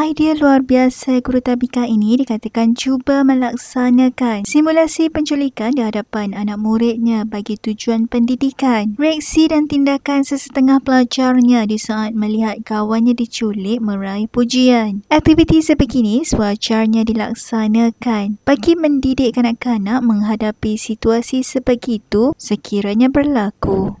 idea luar biasa guru tabika ini dikatakan cuba melaksanakan simulasi penculikan di hadapan anak muridnya bagi tujuan pendidikan. Reaksi dan tindakan sesetengah pelajarnya di saat melihat kawannya diculik meraih pujian. Aktiviti sebegini sewajarnya dilaksanakan bagi mendidik kanak-kanak menghadapi situasi sebegitu sekiranya berlaku.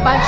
把车